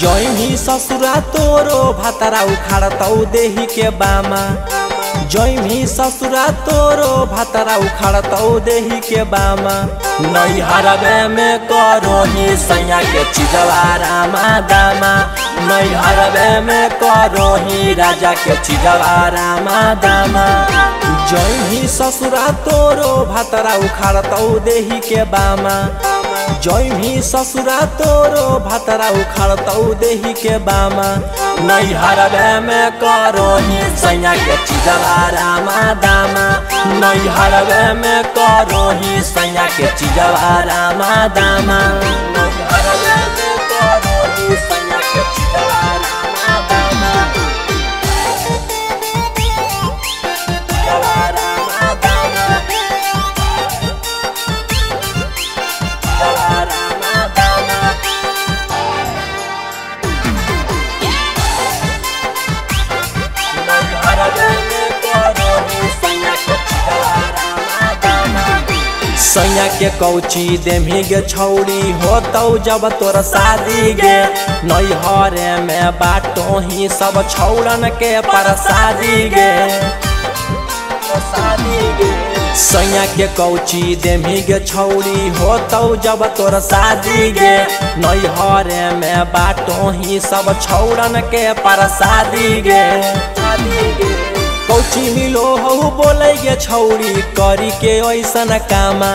Jamie ससुरा तोरो भातरा उखाड़तौ देही के बामा। जैमी ससुरा तोरो भातरा उखाड़तौ देही के बामा। नहीं हरबे में करो ही सैया के चिजवा रामा दामा। हरबे में करो ही राजा के चिजवा रामा दामा। जैमी ससुरा तोरो भातरा उखाड़तौ देही के बामा। जैमी ससुरा तोरो भातरा उखाड़तौ देही के बामा। नहीं हरबे में करो ही सैया के चिजवा रामा दामा। नहीं हरबे में करो ही सैया के चिजवा रामा दामा। सैया के कौची देमी गे छौरी होतौ जब तोर शादी गे। नैहरे में बाटो ही सब छौड़न के परसादी गे। सैया के कौची देमी गे छौरी होतौ जब तोर शादी गे। नैहरे में बाटो ही सब छौड़न के परसादी गे। कौची मिलो हऊ बोले गे छौरी करी के ऐसन कामा।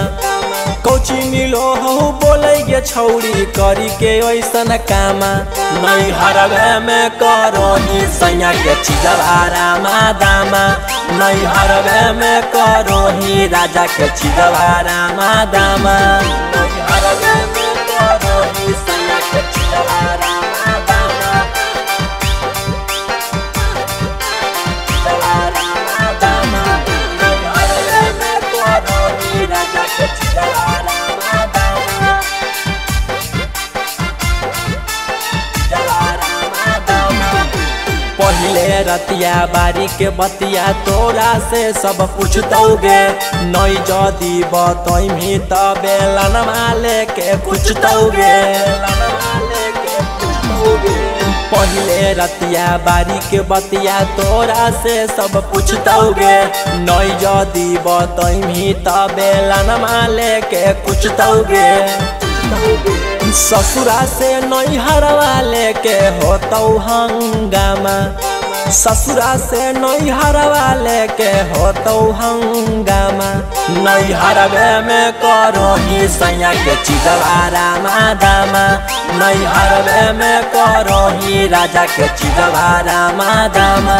कौची मिलो हऊ बोले गे छौरी करी के ऐसन कामा। नहीं हरबे में करो ही सैया के चिजवा रामा दामा नहीं हरबे में करो ही राजा के चिजवा रामा दामा रतिया बारी के बतिया, तोरा से सब पूछतौगे नई जदी बतैमी तबे लनमा लेके पूछतौगे पहले रतिया बारी के बतिया, तोरा से सब पूछतौगे नई जदी बतैमी तबे लनमा लेके पूछतौगे ससुरा से नैहरवा लेके होतौ हंगामा। ससुरा से नैहरवा लेके तो हंगामा। नैहरवे में करो ही सैया के चिदवा रामा दामा नैहरवे में करो ही राजा के चिदवा रामा दामा